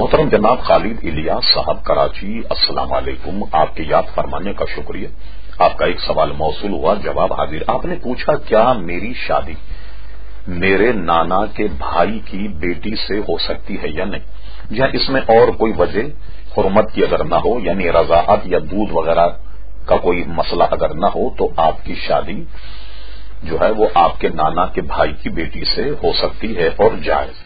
محترم جناب خالد الیاس صاحب کراچی، السلام علیکم۔ آپ کی یاد فرمانے کا شکریہ۔ آپ کا ایک سوال موصول ہوا، جواب حاضر۔ آپ نے پوچھا، کیا میری شادی میرے نانا کے بھائی کی بیٹی سے ہو سکتی ہے یا نہیں؟ یا اس میں اور کوئی وجہ؟ حرمت کی اگر نہ ہو یعنی رضاحت یا دودھ وغیرہ کا کوئی مسئلہ اگر نہ ہو، تو آپ کی شادی جو ہے وہ آپ کے نانا کے بھائی کی بیٹی سے ہو سکتی ہے اور جائز۔